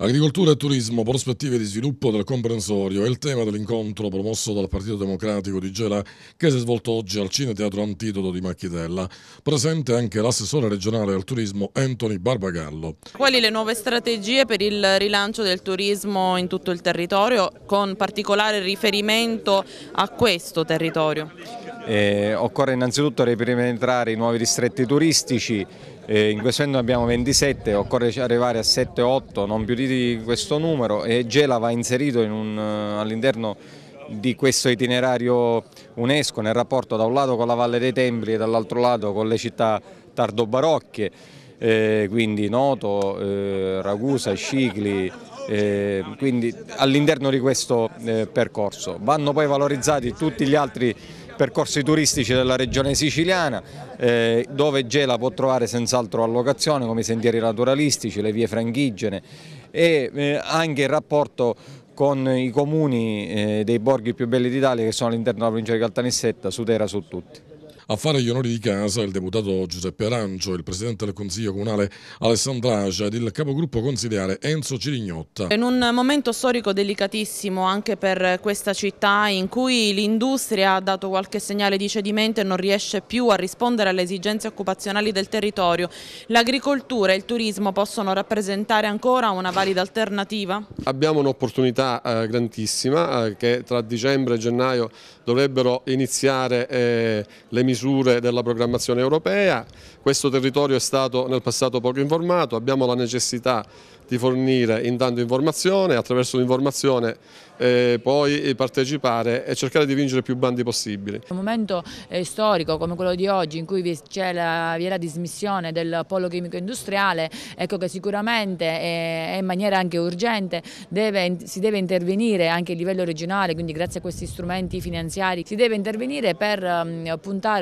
Agricoltura e turismo, prospettive di sviluppo del comprensorio è il tema dell'incontro promosso dal Partito Democratico di Gela che si è svolto oggi al Cineteatro Antidoto di Macchitella. Presente anche l'assessore regionale al turismo Anthony Barbagallo. Quali le nuove strategie per il rilancio del turismo in tutto il territorio con particolare riferimento a questo territorio? Eh, occorre innanzitutto riperimetrare i nuovi distretti turistici, eh, in questo momento abbiamo 27, occorre arrivare a 7-8, non più di questo numero e Gela va inserito uh, all'interno di questo itinerario UNESCO nel rapporto da un lato con la Valle dei Templi e dall'altro lato con le città tardo-barocche, eh, quindi Noto, eh, Ragusa, Scicli, eh, quindi all'interno di questo eh, percorso. Vanno poi valorizzati tutti gli altri percorsi turistici della regione siciliana eh, dove Gela può trovare senz'altro allocazione come i sentieri naturalistici, le vie franchigene e eh, anche il rapporto con i comuni eh, dei borghi più belli d'Italia che sono all'interno della provincia di Caltanissetta, su terra su tutti. A fare gli onori di casa il deputato Giuseppe Arancio, il presidente del Consiglio Comunale Alessandra Agia ed il capogruppo consigliare Enzo Cirignotta. In un momento storico delicatissimo anche per questa città in cui l'industria ha dato qualche segnale di cedimento e non riesce più a rispondere alle esigenze occupazionali del territorio, l'agricoltura e il turismo possono rappresentare ancora una valida alternativa? Abbiamo un'opportunità eh, grandissima eh, che tra dicembre e gennaio dovrebbero iniziare eh, le misure misure della programmazione europea. Questo territorio è stato nel passato poco informato, abbiamo la necessità di fornire intanto informazione, attraverso l'informazione eh, poi partecipare e cercare di vincere più bandi possibili. Un momento eh, storico come quello di oggi in cui vi, la, vi è la dismissione del polo chimico industriale, ecco che sicuramente eh, in maniera anche urgente deve, si deve intervenire anche a livello regionale, quindi grazie a questi strumenti finanziari si deve intervenire per um,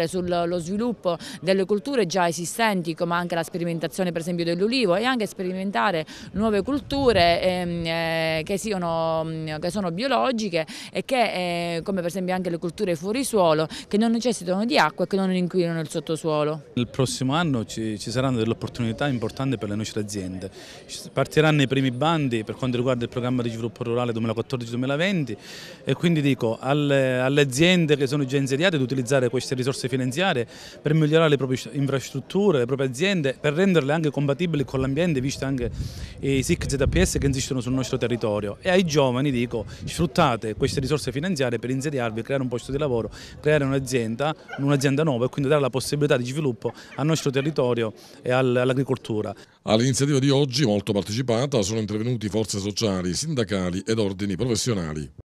puntare sullo sviluppo delle culture già esistenti come anche la sperimentazione per esempio dell'olivo e anche sperimentare nuove culture ehm, eh, che, siano, mm, che, sono biologiche e che, eh, come per esempio anche le culture fuori suolo, che non necessitano di acqua e che non inquinano il sottosuolo. Il prossimo anno ci, ci saranno delle opportunità importanti per le nostre aziende. Partiranno i primi bandi per quanto riguarda il programma di sviluppo rurale 2014-2020 e quindi dico alle, alle aziende che sono già insediate di utilizzare queste risorse finanziarie per migliorare le proprie infrastrutture, le proprie aziende, per renderle anche compatibili con l'ambiente, visto anche i SIC ZPS che esistono sul nostro territorio e ai giovani dico sfruttate queste risorse finanziarie per insediarvi, creare un posto di lavoro, creare un'azienda, un'azienda nuova e quindi dare la possibilità di sviluppo al nostro territorio e all'agricoltura. All'iniziativa di oggi, molto partecipata, sono intervenuti forze sociali, sindacali ed ordini professionali.